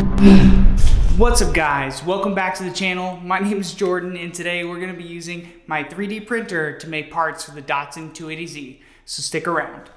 What's up guys? Welcome back to the channel. My name is Jordan and today we're going to be using my 3D printer to make parts for the Datsun 280Z. So stick around.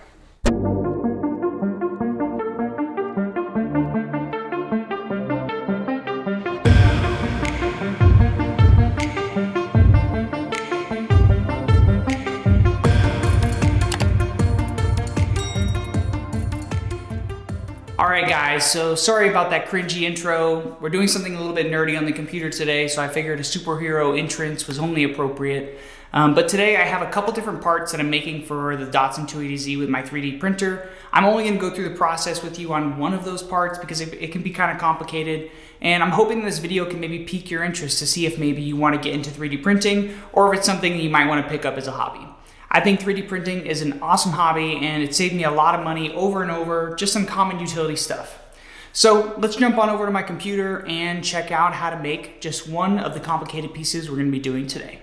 Alright guys, so sorry about that cringy intro. We're doing something a little bit nerdy on the computer today, so I figured a superhero entrance was only appropriate. Um, but today I have a couple different parts that I'm making for the Datsun 280Z with my 3D printer. I'm only going to go through the process with you on one of those parts because it, it can be kind of complicated. And I'm hoping this video can maybe pique your interest to see if maybe you want to get into 3D printing or if it's something you might want to pick up as a hobby. I think 3D printing is an awesome hobby and it saved me a lot of money over and over, just some common utility stuff. So let's jump on over to my computer and check out how to make just one of the complicated pieces we're gonna be doing today.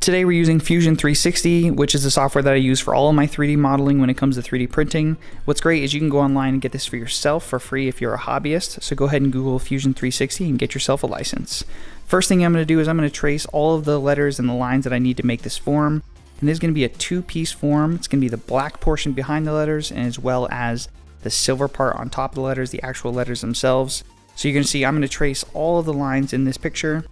Today we're using Fusion 360, which is the software that I use for all of my 3D modeling when it comes to 3D printing. What's great is you can go online and get this for yourself for free if you're a hobbyist. So go ahead and Google Fusion 360 and get yourself a license. First thing I'm going to do is I'm going to trace all of the letters and the lines that I need to make this form. And this is going to be a two-piece form. It's going to be the black portion behind the letters and as well as the silver part on top of the letters, the actual letters themselves. So you're going to see I'm going to trace all of the lines in this picture.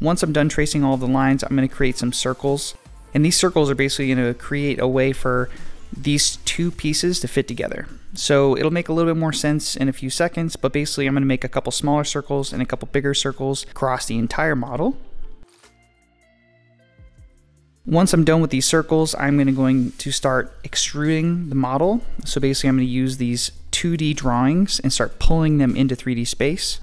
Once I'm done tracing all the lines, I'm going to create some circles. And these circles are basically going to create a way for these two pieces to fit together. So it'll make a little bit more sense in a few seconds, but basically I'm going to make a couple smaller circles and a couple bigger circles across the entire model. Once I'm done with these circles, I'm going to going to start extruding the model. So basically I'm going to use these 2D drawings and start pulling them into 3D space.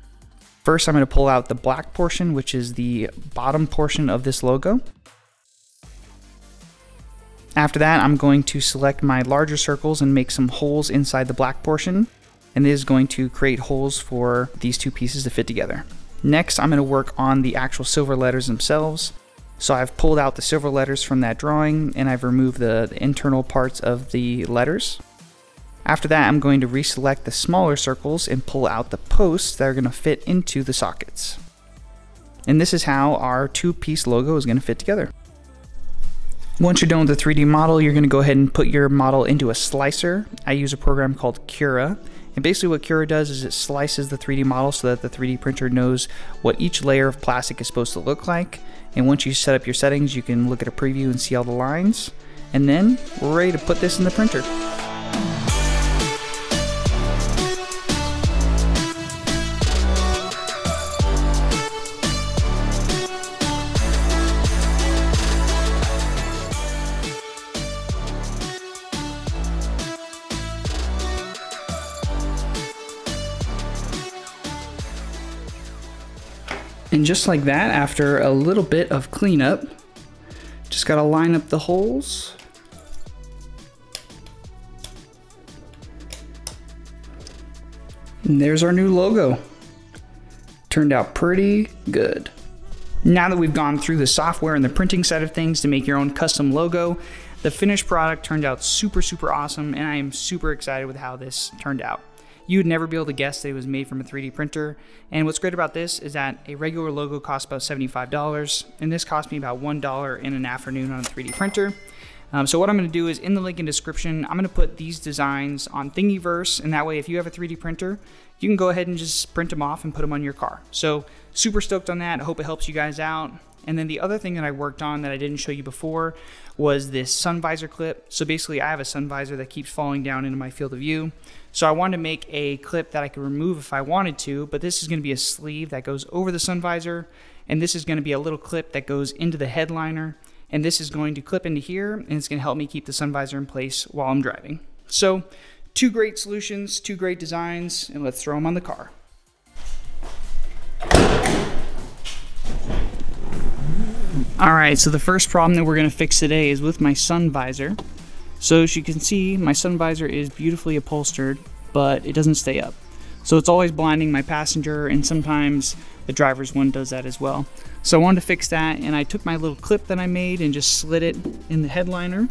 First, I'm going to pull out the black portion, which is the bottom portion of this logo. After that, I'm going to select my larger circles and make some holes inside the black portion. And this is going to create holes for these two pieces to fit together. Next, I'm going to work on the actual silver letters themselves. So I've pulled out the silver letters from that drawing and I've removed the, the, internal parts of the letters. After that, I'm going to reselect the smaller circles and pull out the posts that are going to fit into the sockets. And this is how our two-piece logo is going to fit together. Once you're done with the 3D model, you're going to go ahead and put your model into a slicer. I use a program called Cura. And basically what Cura does is it slices the 3D model so that the 3D printer knows what each layer of plastic is supposed to look like. And once you set up your settings, you can look at a preview and see all the lines. And then we're ready to put this in the printer. And just like that, after a little bit of cleanup, just gotta line up the holes. And there's our new logo. Turned out pretty good. Now that we've gone through the software and the printing side of things to make your own custom logo, the finished product turned out super, super awesome, and I am super excited with how this turned out you'd never be able to guess that it was made from a 3D printer. And what's great about this is that a regular logo costs about $75, and this cost me about $1 in an afternoon on a 3D printer. Um, so what I'm going to do is in the link in description, I'm going to put these designs on Thingiverse, and that way if you have a 3D printer, you can go ahead and just print them off and put them on your car. So super stoked on that. I hope it helps you guys out. And then the other thing that I worked on that I didn't show you before was this sun visor clip. So basically I have a sun visor that keeps falling down into my field of view. So I wanted to make a clip that I could remove if I wanted to, but this is going to be a sleeve that goes over the sun visor, and this is going to be a little clip that goes into the headliner, and this is going to clip into here, and it's going to help me keep the sun visor in place while I'm driving. So two great solutions, two great designs, and let's throw them on the car. All right, so the first problem that we're gonna fix today is with my sun visor. So as you can see, my sun visor is beautifully upholstered, but it doesn't stay up. So it's always blinding my passenger and sometimes the driver's one does that as well. So I wanted to fix that and I took my little clip that I made and just slid it in the headliner.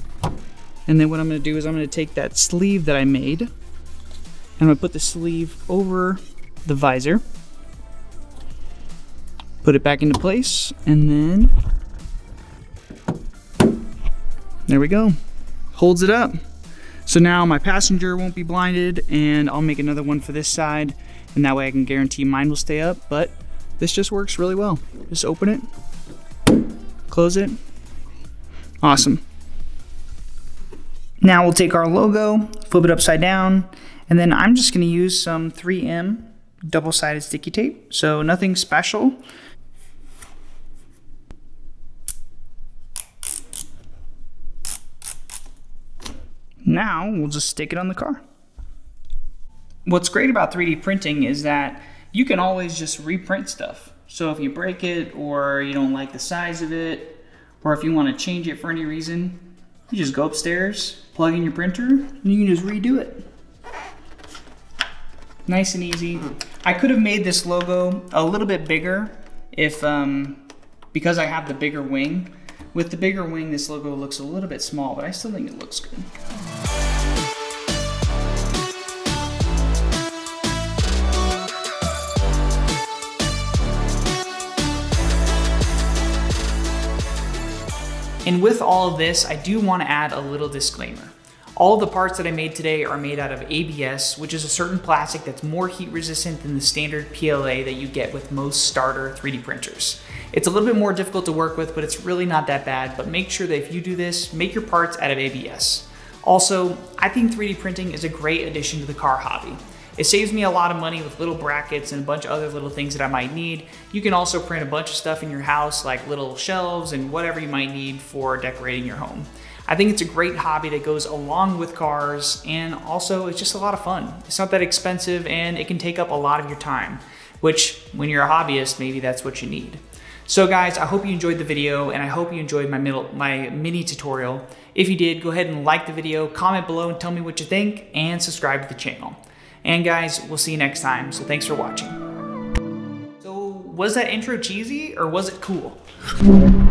And then what I'm gonna do is I'm gonna take that sleeve that I made and I'm gonna put the sleeve over the visor. Put it back into place and then there we go. Holds it up. So now my passenger won't be blinded and I'll make another one for this side and that way I can guarantee mine will stay up, but this just works really well. Just open it, close it. Awesome. Now we'll take our logo, flip it upside down, and then I'm just gonna use some 3M double-sided sticky tape. So nothing special. Now we'll just stick it on the car. What's great about 3D printing is that you can always just reprint stuff. So if you break it or you don't like the size of it, or if you want to change it for any reason, you just go upstairs, plug in your printer, and you can just redo it. Nice and easy. I could have made this logo a little bit bigger if, um, because I have the bigger wing. With the bigger wing, this logo looks a little bit small, but I still think it looks good. And with all of this, I do want to add a little disclaimer. All the parts that I made today are made out of ABS, which is a certain plastic that's more heat resistant than the standard PLA that you get with most starter 3D printers. It's a little bit more difficult to work with, but it's really not that bad. But make sure that if you do this, make your parts out of ABS. Also, I think 3D printing is a great addition to the car hobby. It saves me a lot of money with little brackets and a bunch of other little things that I might need. You can also print a bunch of stuff in your house like little shelves and whatever you might need for decorating your home. I think it's a great hobby that goes along with cars and also it's just a lot of fun. It's not that expensive and it can take up a lot of your time, which when you're a hobbyist, maybe that's what you need. So guys, I hope you enjoyed the video and I hope you enjoyed my, middle, my mini tutorial. If you did, go ahead and like the video, comment below and tell me what you think, and subscribe to the channel. And guys, we'll see you next time. So thanks for watching. So was that intro cheesy or was it cool?